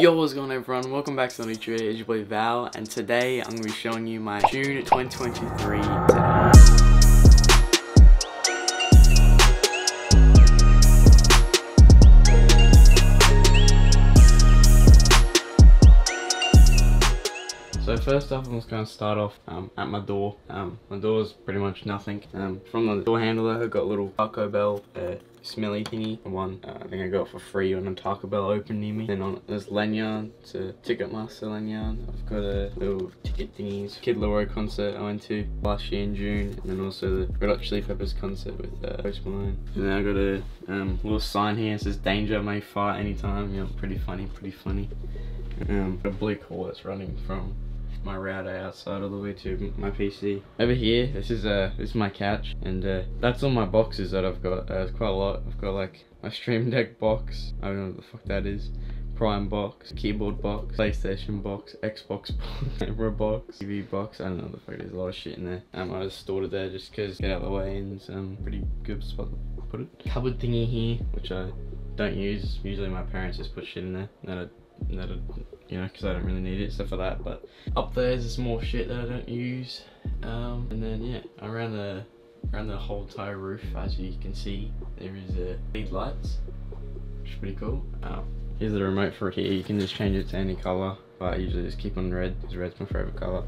Yo, what's going on everyone? Welcome back to the Nutria. It's your boy Val, and today I'm going to be showing you my June 2023 setup. First off, I'm just going to start off um, at my door. Um, my door is pretty much nothing. Um, from the door handle, I got a little Taco Bell uh, smelly thingy. One uh, I think I got for free on a Taco Bell open near me. Then on this lanyard, it's a Ticketmaster lanyard. I've got a little ticket thingies. Kid Laroi concert I went to last year in June, and then also the Red Hot Chili Peppers concert with uh, Post Malone. And then I got a um, little sign here. It says "Danger may fire anytime." You know, pretty funny, pretty funny. Um, a blue cord that's running from my router outside all the way to my PC. Over here, this is uh this is my couch, and uh, that's all my boxes that I've got. Uh, it's quite a lot. I've got like my Stream Deck box. I don't know what the fuck that is. Prime box, keyboard box, PlayStation box, Xbox box, camera box, TV box. I don't know what the fuck. There's a lot of shit in there. Um, I just stored it there just cause get out of the way and it's um pretty good spot to put it. Cupboard thingy here, which I don't use. Usually my parents just put shit in there that I that I, you know, because I don't really need it, stuff like that. But up there's some more shit that I don't use. Um, and then yeah, around the around the whole entire roof, as you can see, there is uh, LED lights, which is pretty cool. Um, here's the remote for it here. You can just change it to any color, but I usually just keep on red because red's my favorite color.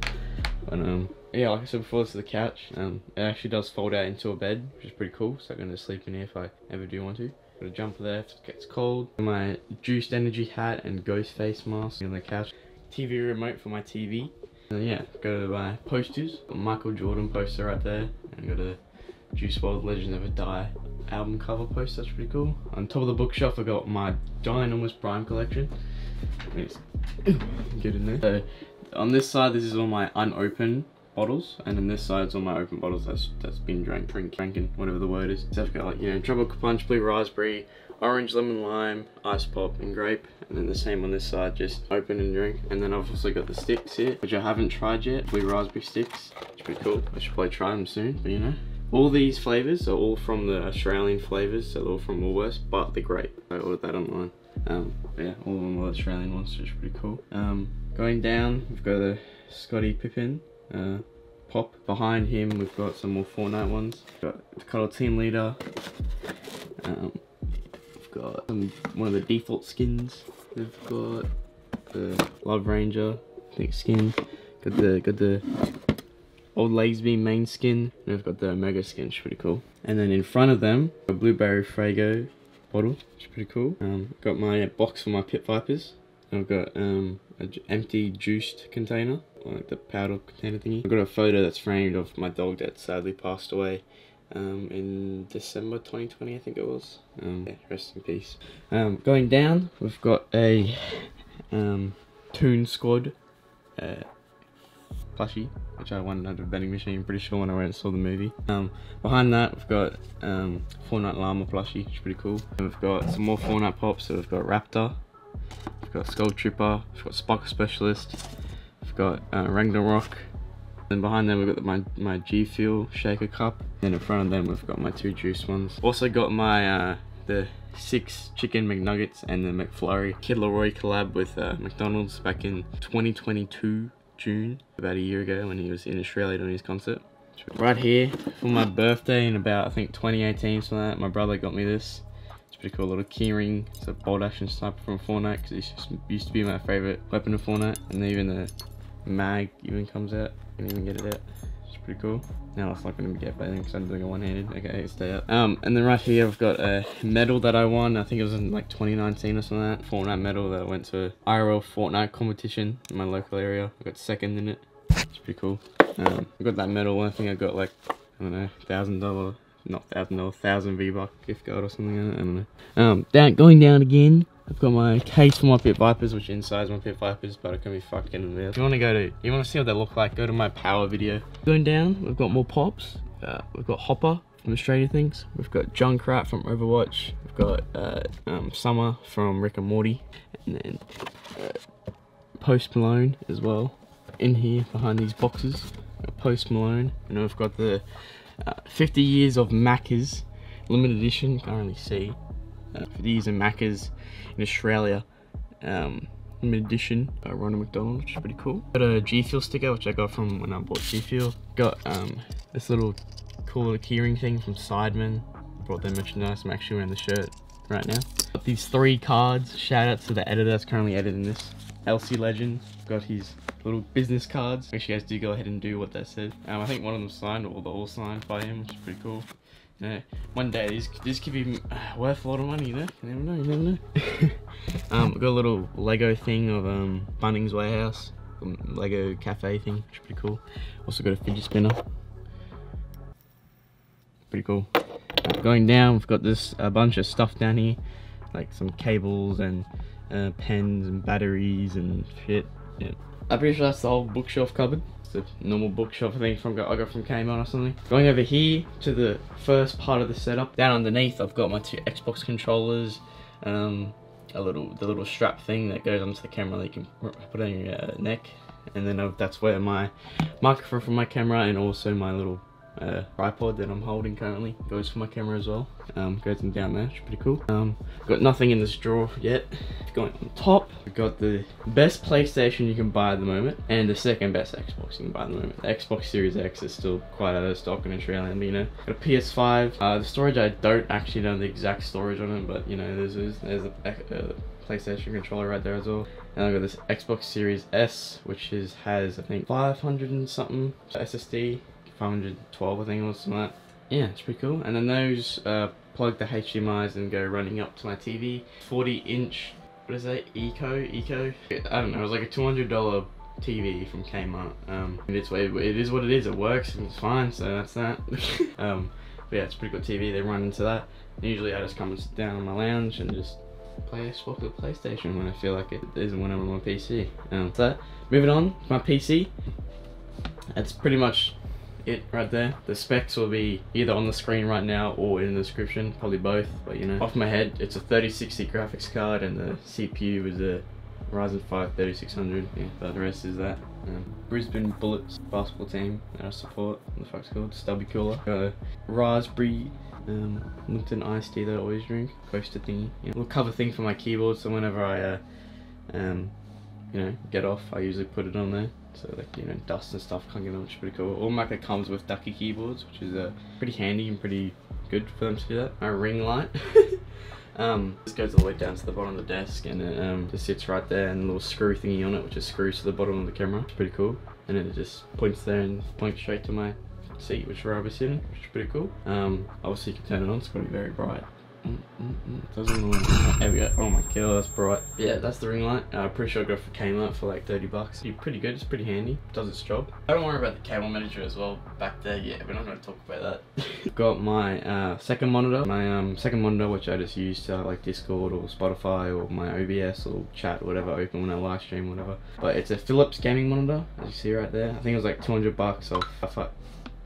But um, yeah, like I said before, this is the couch. Um, it actually does fold out into a bed, which is pretty cool. So I'm gonna sleep in here if I ever do want to. Got a jumper there if it gets cold. My juiced energy hat and ghost face mask on the couch. TV remote for my TV. And yeah, go to my posters. Got Michael Jordan poster right there. And got a Juice WRLD Legends Never Die album cover poster. That's pretty cool. On top of the bookshelf, I got my Ginormous Prime collection. Let's get in there. So on this side, this is all my unopened bottles, and then this side's all my open bottles that's that's been drank, drink, drinking, whatever the word is. So I've got like you know tropical punch, blue raspberry, orange, lemon, lime, ice pop, and grape, and then the same on this side, just open and drink. And then I've also got the sticks here, which I haven't tried yet, blue raspberry sticks. It's pretty cool. I should probably try them soon, but you know. All these flavours are all from the Australian flavours, so they're all from Woolworths, but they're great. I ordered that online. Um, yeah, all of them are Australian ones, which is pretty cool. Um, going down, we've got the Scottie Pippen uh, pop. Behind him, we've got some more Fortnite ones. We've got the Cuddle Team Leader. Um, we've got one of the default skins. We've got the Love Ranger, I skin. Got the got the old Lagsby main skin. And we've got the Omega skin, which is pretty cool. And then in front of them, a Blueberry Frago bottle, which is pretty cool. Um, got my box for my Pit Vipers. I've got um, an empty juiced container, like the paddle container thingy. I've got a photo that's framed of my dog that sadly passed away um, in December 2020, I think it was. Um, yeah, rest in peace. Um, going down, we've got a um, Toon Squad uh, plushie, which I won at a vending machine, pretty sure when I went and saw the movie. Um, behind that, we've got um, Fortnite Llama plushie, which is pretty cool. And we've got some more Fortnite pops, so we've got Raptor, we've got Skull Trooper, we've got Spark Specialist, we've got uh, Ragnarok, then behind them we've got my, my G Fuel shaker cup. And in front of them we've got my two juice ones. Also got my uh, the six chicken McNuggets and the McFlurry Kid Laroi collab with uh, McDonald's back in 2022 June, about a year ago when he was in Australia doing his concert. Right here for my birthday in about I think 2018 something like that, my brother got me this. It's a pretty cool little keyring. It's a bolt action sniper from Fortnite because it used to be my favorite weapon of Fortnite. And even the mag even comes out. You can even get it out. It's pretty cool. Now it's not going to be get better because I'm doing it one-handed. Okay, stay up. Um, and then right here I've got a medal that I won. I think it was in like 2019 or something like that. Fortnite medal that I went to IRL Fortnite competition in my local area. I got second in it. It's pretty cool. Um, I got that medal. I think I got like, I don't know, thousand dollar, not thousand dollar, thousand V-Buck gift card or something. I don't know. Um, down, going down again. I've got my case for my Pit Vipers, which inside my Pit Vipers, but I can be fucking. If you want to go to, you want to see what they look like, go to my power video. Going down, we've got more pops. Uh, we've got Hopper from Stranger Things. We've got Junkrat from Overwatch. We've got uh, um, Summer from Rick and Morty. And then uh, Post Malone as well. In here, behind these boxes, Post Malone. And we've got the uh, 50 years of Macca's limited edition. Can't really see. Uh, 50 years of Macca's in Australia. Um, limited edition uh, Ronald McDonald, which is pretty cool. Got a G Fuel sticker, which I got from when I bought G Fuel. Got um, this little cool little keyring thing from Sidemen. Brought their merchandise. I'm actually wearing the shirt right now. Got these three cards. Shout out to the editor that's currently editing this. LC Legend. Got his little business cards. Make sure you guys do go ahead and do what that said. Um, I think one of them signed, or they're all signed by him, which is pretty cool. Yeah, one day this this could be uh, worth a lot of money, you know. You never know. You never know. um, got a little Lego thing of um Bunnings Warehouse, um, Lego cafe thing, which is pretty cool. Also got a fidget spinner. Pretty cool. Going down, we've got this a bunch of stuff down here, like some cables and uh, pens and batteries and shit. Yeah. I'm pretty sure that's the whole bookshelf cupboard. It's a normal bookshelf I think from I got from Kmart or something. Going over here to the first part of the setup. Down underneath I've got my two Xbox controllers, um, a little the little strap thing that goes onto the camera that you can put on your uh, neck. And then uh, that's where my microphone for my camera and also my little uh, tripod that I'm holding currently goes for my camera as well. Um, goes in down there, it's pretty cool. Um, got nothing in this drawer yet. Going on top, we've got the best PlayStation you can buy at the moment and the second best Xbox you can buy at the moment. The Xbox Series X is still quite out of stock in Australia, you know. Got a PS5. Uh, the storage, I don't actually know the exact storage on it, but you know, there's, there's, a PlayStation controller right there as well. And I've got this Xbox Series S, which is has I think 500 and something SSD 512 I think it was something like that. Yeah, it's pretty cool. And then those uh, plug the HDMI's and go running up to my TV. 40 inch, what is that, EKO? EKO? I don't know, it was like a $200 TV from Kmart. Um, it's it, it is what it is. It works and it's fine. So that's that. um, but yeah, it's pretty good TV. They run into that. And usually I just come and sit down on my lounge and just play a Xbox or PlayStation when I feel like it isn't when I'm on my PC. Um, so moving on, my PC. That's pretty much it right there. The specs will be either on the screen right now or in the description, probably both, but you know, off my head, it's a 3060 graphics card and the CPU is a Ryzen 5 3600, yeah, but the rest is that. Um, Brisbane Bullets basketball team that I support, what the fuck's called, Stubby Cooler. Got a raspberry um, Lipton iced tea that I always drink, coaster thingy. Yeah. Little cover thing for my keyboard, so whenever I, uh, um, you know, get off, I usually put it on there so like you know dust and stuff can't get on which is pretty cool. All Maca comes with ducky keyboards which is uh, pretty handy and pretty good for them to do that. My ring light. Um, this goes all the way down to the bottom of the desk and it um, just sits right there and a little screw thingy on it which just screws to the bottom of the camera. It's pretty cool. And then it just points there and points straight to my seat which where I was sitting which is pretty cool. Um, obviously you can turn it on it's going to be very bright Mm, mm, mm. Doesn't There we go. Oh my god, that's bright. Yeah, that's the ring light. Uh, I'm pretty sure I got it for Kmart for like 30 bucks. It's pretty good. It's pretty handy. Does its job. I don't worry about the cable manager as well back there. Yeah, we're not going to talk about that. got my uh, second monitor. My um, second monitor, which I just use to like Discord or Spotify or my OBS or chat or whatever open when I live stream whatever. But it's a Philips gaming monitor, as you see right there. I think it was like 200 bucks off.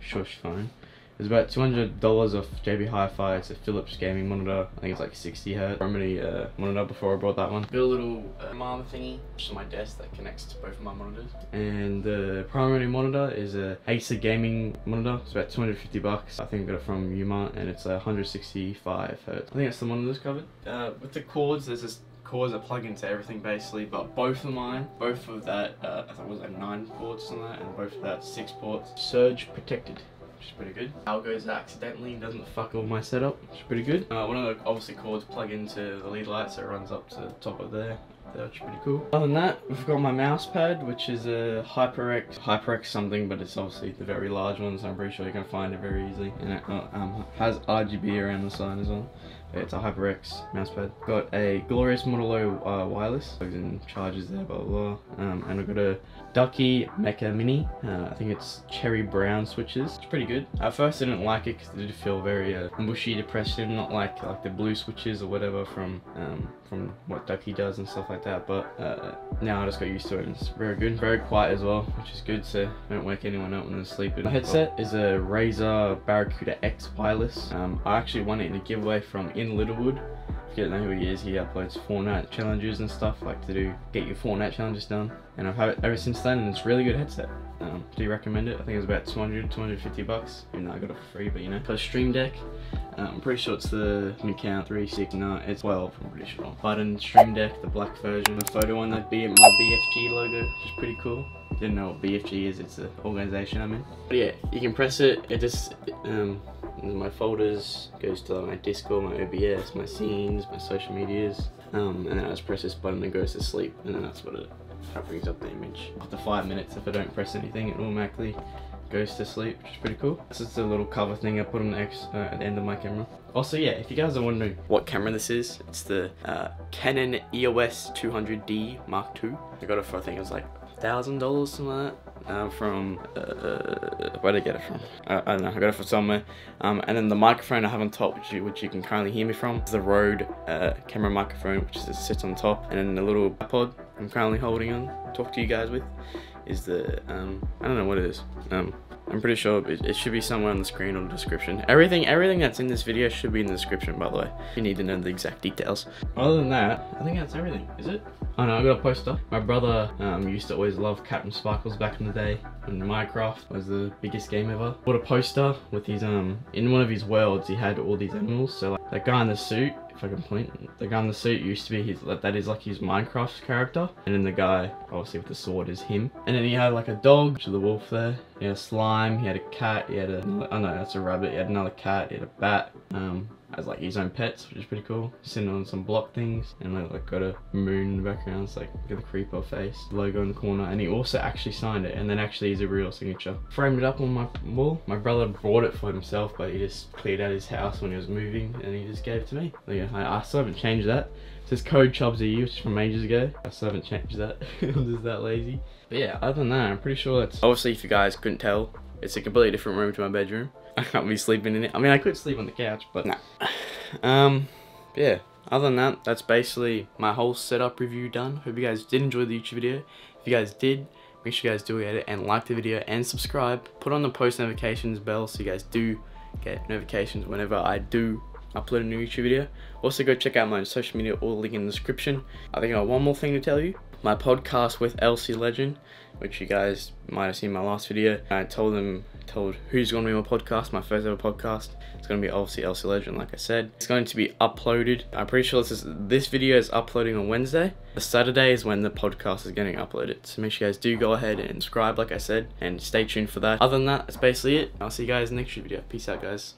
Shush phone. It's about $200 off JB Hi-Fi. It's a Philips gaming monitor. I think it's like 60 hertz. Primary uh, monitor before I brought that one. Got a little uh, monitor thingy just on my desk that connects to both of my monitors. And the primary monitor is a Acer gaming monitor. It's about 250 bucks. I think I got it from Umart and it's 165 hertz. I think that's the monitor's covered. Uh, with the cords, there's this cords that plug into everything basically, but both of mine, both of that, uh, I thought it was like nine ports on that, and both of that six ports, surge protected which is pretty good. Power goes accidentally and doesn't fuck all my setup, which is pretty good. Uh, one of the obviously cords plug into the LED light so it runs up to the top of there. That's pretty cool. Other than that, we've got my mouse pad, which is a HyperX, HyperX something, but it's obviously the very large one, so I'm pretty sure you can find it very easily. And it uh, um, has RGB around the side as well. It's a HyperX mousepad. Got a Glorious Model uh, wireless, plugs in charges there, blah blah. blah. Um, and I've got a Ducky Mecha Mini. Uh, I think it's cherry brown switches. It's pretty good. At first I didn't like it because it did feel very uh, mushy, depressive, not like like the blue switches or whatever from um, from what Ducky does and stuff like that. But uh, now I just got used to it and it's very good. Very quiet as well, which is good so I don't wake anyone up when they're sleeping. The headset is a Razer Barracuda X wireless. Um, I actually won it in a giveaway from In Littlewood if you don't know who he is, he uploads Fortnite challenges and stuff, like to do get your Fortnite challenges done. And I've had it ever since then, and it's really good headset. Um, do you recommend it? I think it was about 200, 250 bucks. Even though I got it for free, but you know. For Stream Deck, Um, I'm pretty sure it's the Account 360. No, it's 12. I'm pretty sure. Button Stream Deck, the black version. The photo on that be my BFG logo, which is pretty cool. Didn't know what BFG is. It's the organization I'm in. But yeah, you can press it. It just um, my folders goes to my Discord, my OBS, my scenes, my social medias, um, and then I just press this button and goes to sleep, and then that's what it that brings up the image. After five minutes, if I don't press anything, it automatically goes to sleep, which is pretty cool. This is a little cover thing I put on the X, uh, at the end of my camera. Also, yeah, if you guys are wondering what camera this is, it's the uh, Canon EOS 200D Mark II. I got it for I think it was like thousand dollars something like that uh, from uh, where did I get it from? I, I, don't know. I got it from somewhere. Um, and then the microphone I have on top, which you, which you can currently hear me from, is the Rode uh, camera microphone, which is, sits on top. And then the little pod I'm currently holding on, talk to you guys with, is the um, I don't know what it is. I'm pretty sure it, it, should be somewhere on the screen or the description. Everything everything that's in this video should be in the description, by the way. You need to know the exact details. Other than that, I think that's everything. Is it? Oh no, I got a poster. My brother um, used to always love CaptainSparklez back in the day when Minecraft was the biggest game ever. Bought a poster with his, um, in one of his worlds he had all these animals. So like that guy in the suit, if I can point, the guy in the suit used to be his, that is like his Minecraft character. And then the guy, obviously with the sword is him. And then he had like a dog, which is the wolf there. He had a slime, he had a cat, he had a, oh no, that's a rabbit. He had another cat, he had a bat. Um, as like his own pets, which is pretty cool. Sitting on some block things and like, like got a moon in the background. It's like got the creeper face, logo in the corner, and he also actually signed it and then actually is a real signature. Framed it up on my wall. My brother bought it for himself, but he just cleared out his house when he was moving and he just gave it to me. So yeah, I, I still haven't changed that. It says code Chubsy, which is from ages ago. I still haven't changed that. I'm just that lazy. But yeah, other than that, I'm pretty sure that's obviously if you guys couldn't tell, it's a completely different room to my bedroom. I can't be sleeping in it. I mean, I could sleep on the couch, but nah. Um, yeah. Other than that, that's basically my whole setup review done. Hope you guys did enjoy the YouTube video. If you guys did, make sure you guys do get it and like the video and subscribe. Put on the post notifications bell so you guys do get notifications whenever I do upload a new YouTube video. Also go check out my social media, all link in the description. I think I have one more thing to tell you. My podcast with LC Legend, which you guys might have seen my last video. I told them told who's going to be my podcast, my first ever podcast. It's going to be obviously LC Legend, like I said. It's going to be uploaded. I'm pretty sure this is, this video is uploading on Wednesday. The Saturday is when the podcast is getting uploaded. So make sure you guys do go ahead and subscribe, like I said, and stay tuned for that. Other than that, that's basically it. I'll see you guys in the next video. Peace out, guys.